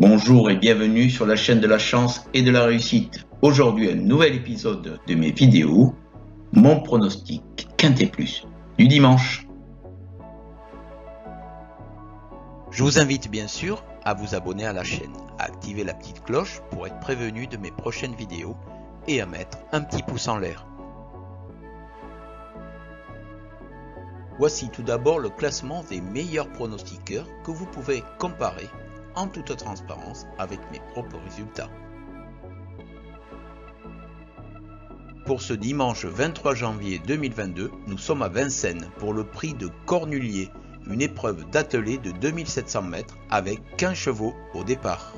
Bonjour et bienvenue sur la chaîne de la chance et de la réussite. Aujourd'hui un nouvel épisode de mes vidéos, mon pronostic Quintet Plus du dimanche. Je vous invite bien sûr à vous abonner à la chaîne, à activer la petite cloche pour être prévenu de mes prochaines vidéos et à mettre un petit pouce en l'air. Voici tout d'abord le classement des meilleurs pronostiqueurs que vous pouvez comparer en toute transparence avec mes propres résultats. Pour ce dimanche 23 janvier 2022, nous sommes à Vincennes pour le prix de Cornulier, une épreuve d'attelé de 2700 mètres avec 15 chevaux au départ.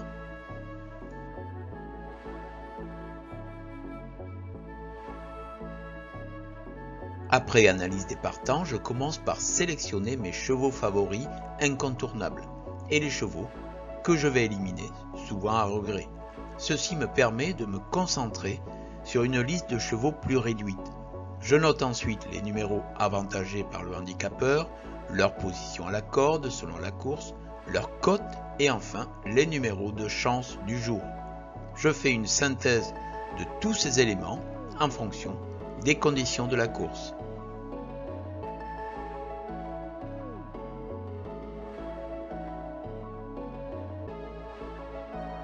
Après analyse des partants, je commence par sélectionner mes chevaux favoris incontournables et les chevaux que je vais éliminer, souvent à regret. Ceci me permet de me concentrer sur une liste de chevaux plus réduite. Je note ensuite les numéros avantagés par le handicapeur, leur position à la corde selon la course, leur cote et enfin les numéros de chance du jour. Je fais une synthèse de tous ces éléments en fonction des conditions de la course.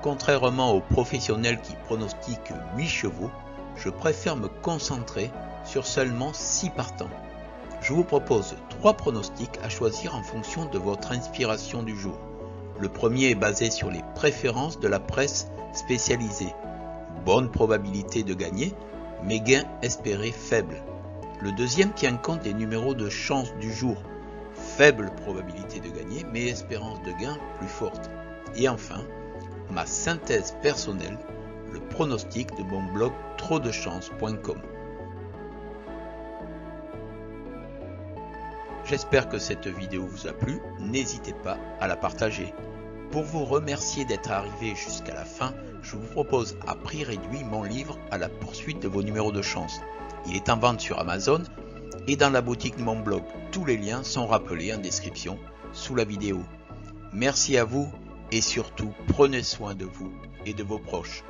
Contrairement aux professionnels qui pronostiquent 8 chevaux, je préfère me concentrer sur seulement 6 partants. Je vous propose 3 pronostics à choisir en fonction de votre inspiration du jour. Le premier est basé sur les préférences de la presse spécialisée. Bonne probabilité de gagner, mais gain espéré faible. Le deuxième tient compte des numéros de chance du jour. Faible probabilité de gagner, mais espérance de gain plus forte. Et enfin, ma synthèse personnelle, le pronostic de mon blog tropdechance.com. J'espère que cette vidéo vous a plu, n'hésitez pas à la partager. Pour vous remercier d'être arrivé jusqu'à la fin, je vous propose à prix réduit mon livre à la poursuite de vos numéros de chance. Il est en vente sur Amazon et dans la boutique de mon blog. Tous les liens sont rappelés en description sous la vidéo. Merci à vous et surtout prenez soin de vous et de vos proches.